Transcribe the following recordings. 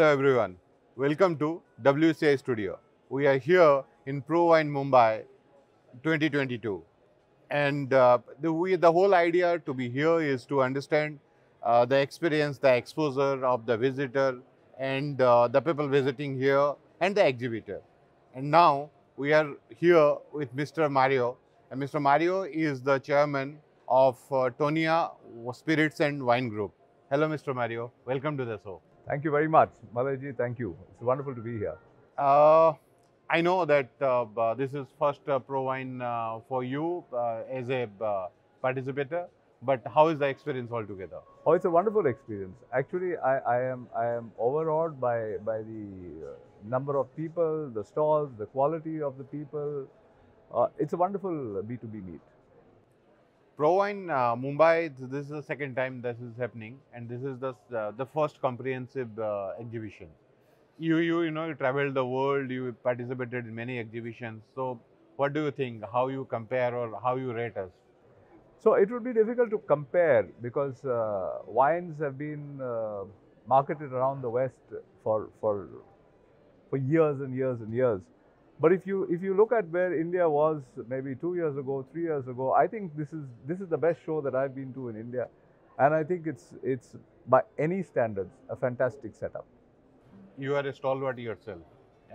Hello everyone. Welcome to WSCI Studio. We are here in Pro Wine Mumbai 2022. And uh, the, we, the whole idea to be here is to understand uh, the experience, the exposure of the visitor and uh, the people visiting here and the exhibitor. And now we are here with Mr. Mario. And Mr. Mario is the chairman of uh, Tonia Spirits and Wine Group. Hello, Mr. Mario. Welcome to the show. Thank you very much. Malaji, thank you. It's wonderful to be here. Uh, I know that uh, this is first uh, Pro Wine uh, for you uh, as a uh, participator, but how is the experience altogether? Oh, it's a wonderful experience. Actually, I, I am I am overawed by by the uh, number of people, the stalls, the quality of the people. Uh, it's a wonderful B2B meet. Pro Wine uh, Mumbai, this is the second time this is happening, and this is the uh, the first comprehensive uh, exhibition. You you you know you traveled the world, you participated in many exhibitions. So, what do you think? How you compare or how you rate us? So it would be difficult to compare because uh, wines have been uh, marketed around the West for for for years and years and years. But if you if you look at where India was maybe two years ago, three years ago, I think this is this is the best show that I've been to in India, and I think it's it's by any standards a fantastic setup. you are a stalwart yourself.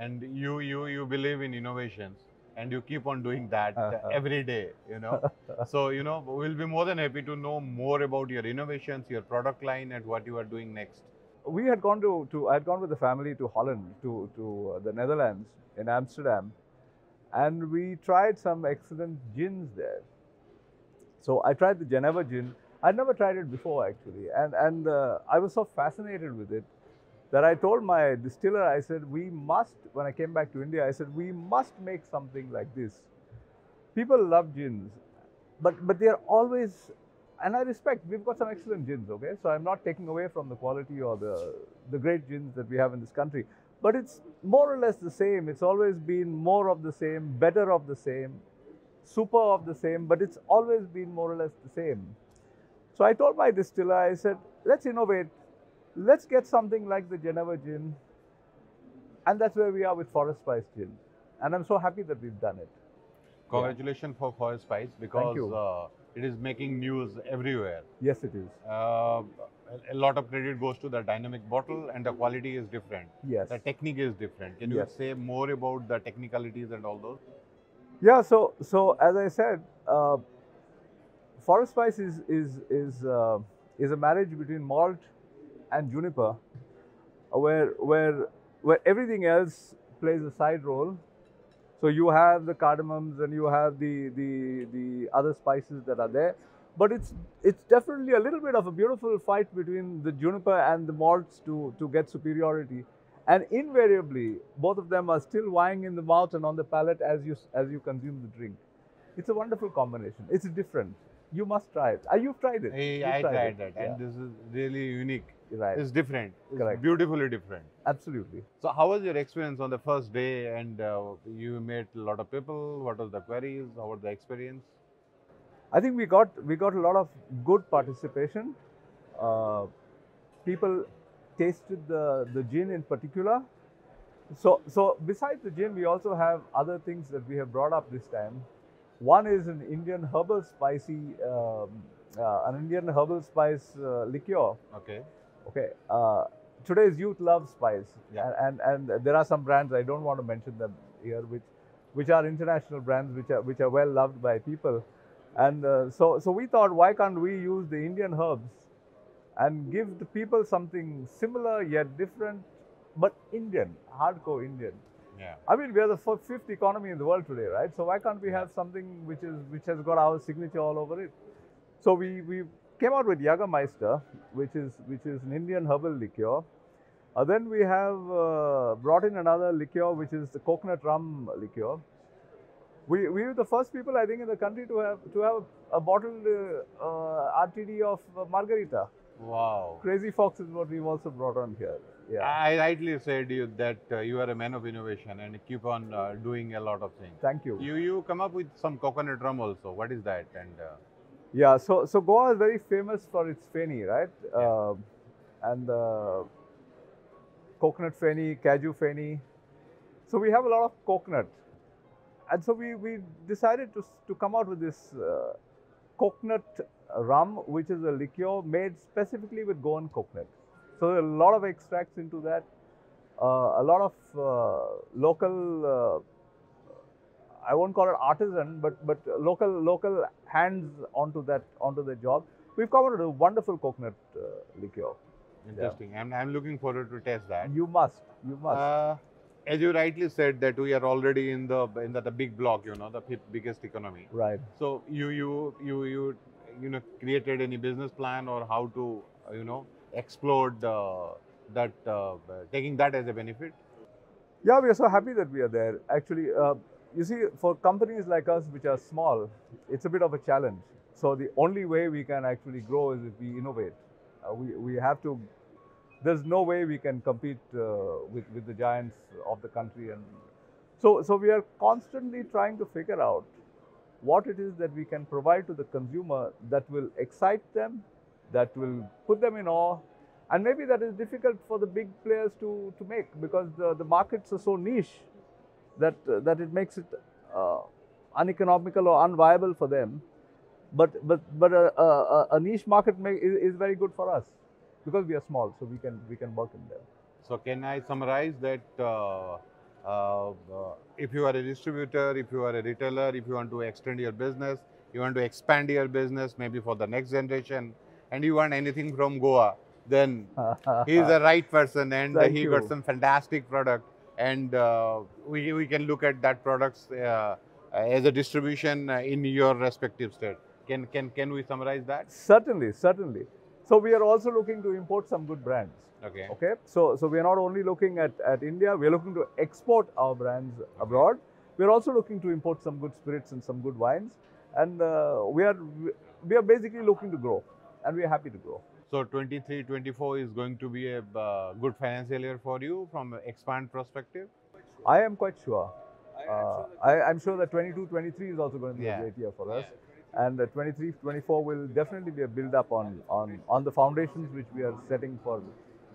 And you you you believe in innovations. And you keep on doing that Uh-huh. every day you know? So you know we'll be more than happy to know more about your innovations your product line and what you are doing next we had gone to, to I had gone with the family to Holland to to uh, the Netherlands in Amsterdam, and we tried some excellent gins there. So I tried the Geneva gin. I'd never tried it before actually, and and uh, I was so fascinated with it that I told my distiller, I said, we must. When I came back to India, I said we must make something like this. People love gins, but but they are always and I respect. We've got some excellent gins, okay. So I'm not taking away from the quality or the the great gins that we have in this country, but it's more or less the same. It's always been more of the same, better of the same, super of the same, but it's always been more or less the same. So I told my distiller, I said, let's innovate, let's get something like the Geneva gin, and that's where we are with Forest Spice gin, and I'm so happy that we've done it. congratulations for forest spice because you. uh, it is making news everywhere Yes, it is. uh, a- lot of credit goes to the dynamic bottle and the quality is different Yes. the technique is different can you Yes. say more about the technicalities and all those Yeah, so so as I said, uh, forest spice is is is uh, is a marriage between malt and juniper, where where where everything else plays a side role. So you have the cardamoms and you have the the the other spices that are there, but it's it's definitely a little bit of a beautiful fight between the juniper and the malts to to get superiority. And invariably both of them are still vying in the mouth and on the palate as you as you consume the drink. It's a wonderful combination. It's different. You must try it. Uh, you've tried it. Hey, You've I tried it. that, Yeah, and this is really unique. Right It's different. It's Correct. beautifully different. absolutely So, how was your experience on the first day? And uh, you met a lot of people. What was the queries? How was the experience? i think we got we got a lot of good participation uh, people tasted the the gin in particular so so besides the gin we also have other things that we have brought up this time one is an indian herbal spicy um, uh, an indian herbal spice uh, liqueur Okay. Okay. Uh, today's youth love spice, Yeah. and, and and there are some brands I don't want to mention them here, which which are international brands which are which are well loved by people, and uh, so so we thought why can't we use the Indian herbs, and give the people something similar yet different, but Indian, hardcore Indian. Yeah. I mean, we are the fifth economy in the world today, right? So why can't we have something which is which has got our signature all over it? So we we came out with Jagermeister, which is which is an Indian herbal liqueur. Uh, then we have uh, brought in another liqueur, which is the coconut rum liqueur. We, we were the first people, I think, in the country to have to have a bottled uh, uh, RTD of uh, margarita. Wow. Crazy Fox is what we've also brought on here. Yeah. I rightly said you that uh, you are a man of innovation and keep on uh, doing a lot of things. Thank you. You you come up with some coconut rum also. What is that? And uh, Yeah, so so Goa is very famous for its feni, right? Yeah. Uh, and uh, coconut feni, cashew feni. So we have a lot of coconut. And so we, we decided to, to come out with this uh, coconut rum, which is a liqueur made specifically with Goan coconut. So a lot of extracts into that, uh, a lot of uh, local, uh, I won't call it artisan, but but local local hands onto that onto the job. We've with a wonderful coconut uh, liqueur. Interesting. I'm, I'm looking forward to test that. You must, you must. Uh, as you rightly said that we are already in the in the, the big block, you know, the bi- biggest economy. right. So you you you you you know created any business plan or how to you know explode uh, that uh, taking that as a benefit? Yeah, we are so happy that we are there. Actually, uh, you see, for companies like us, which are small, it's a bit of a challenge. So the only way we can actually grow is if we innovate. Uh, we, we have to. There's no way we can compete uh, with with the giants of the country, and so so we are constantly trying to figure out what it is that we can provide to the consumer that will excite them, that will put them in awe, and maybe that is difficult for the big players to, to make because the, the markets are so niche that, uh, that it makes it uh, uneconomical or unviable for them. But, but, but a, a, a- a niche market may, is, is very good for us because we are small, so we can, we can work in them. So can I summarize that uh, uh, uh, if you are a distributor, if you are a retailer, if you want to extend your business, you want to expand your business maybe for the next generation, and you want anything from Goa, then he is the right person and Thank he you. got some fantastic product and uh, we, we can look at that products uh, as a distribution uh, in your respective state. Can, can, can we summarize that? certainly, certainly. So we are also looking to import some good brands. Okay. Okay, so so we are not only looking at, at India, we are looking to export our brands abroad. We are also looking to import some good spirits and some good wines, and uh, we are we are basically looking to grow, and we are happy to grow. So 23, 24 is going to be a uh, good financial year for you from an expand perspective. I am quite sure. Uh, I, I'm sure that 22, 23 is also going to be Yeah. a great year for us, and uh, 23, 24 will definitely be a build up on on on the foundations which we are setting for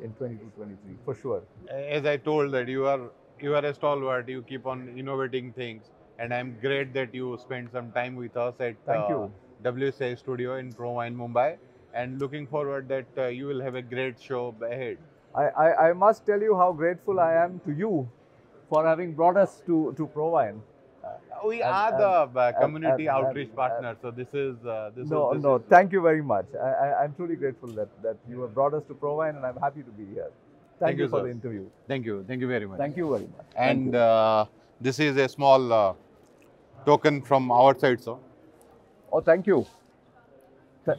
in 22, 23 for sure. As I told that you are you are a stalwart, you keep on innovating things, and I'm great that you spent some time with us at Thank uh, you. WSCI Studio in Pro Wine Mumbai, and looking forward that uh, you will have a great show ahead. I, I, I must tell you how grateful I am to you for having brought us to, to ProWine. We And- are and- the uh, community and- outreach partner, so this is uh, this No, is, this no, is- thank you very much. I, I, I'm truly grateful that, that you have brought us to ProWine and I'm happy to be here. Thank, Thank you, for sir. the interview. Thank you, thank you very much. Thank you very much. Thank And uh, this is a small uh, token from our side, so oh, thank you. Th-